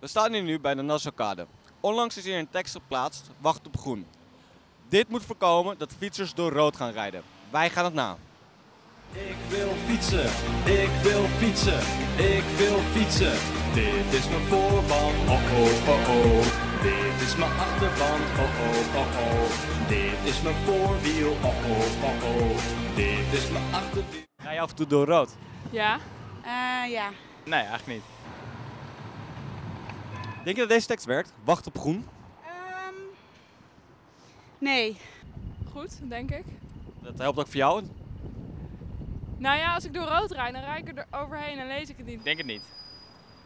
We staan hier nu bij de Nassaukade. Onlangs is hier een tekst geplaatst, wacht op groen. Dit moet voorkomen dat fietsers door rood gaan rijden. Wij gaan het na. Ik wil fietsen, ik wil fietsen, ik wil fietsen. Dit is mijn voorband, oh oh oh oh. Dit is mijn achterband, oh oh oh oh. Dit is mijn voorwiel, oh oh oh oh. Dit is mijn achterwiel. Rij je af en toe door rood? Ja? Eh, ja. Nee, eigenlijk niet. Denk je dat deze tekst werkt? Wacht op groen. Ehm, nee. Goed, denk ik. Dat helpt ook voor jou. Nou ja, als ik door rood rijd, dan rijd ik er overheen en lees ik het niet. Denk het niet.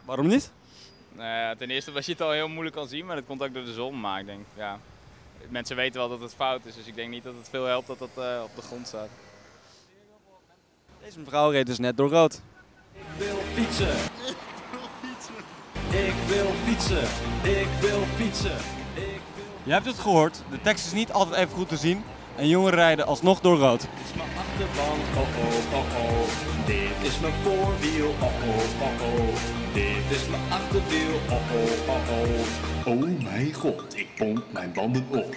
Waarom niet? Nou ja, ten eerste was je het al heel moeilijk kan zien, maar dat komt ook door de zon. Maar ik denk, ja, mensen weten wel dat het fout is, dus ik denk niet dat het veel helpt dat het eh, op de grond staat. Deze mevrouw reed dus net door rood. Ik wil fietsen. Ik wil fietsen, ik wil fietsen. Ik wil Je hebt het gehoord, de tekst is niet altijd even goed te zien. En jongeren rijden alsnog door rood. Dit is mijn achterband, oh oh oh oh. Dit is mijn voorwiel, oh oh oh oh. Dit is mijn achterwiel, oh oh oh oh. Oh mijn god, ik pomp mijn banden op.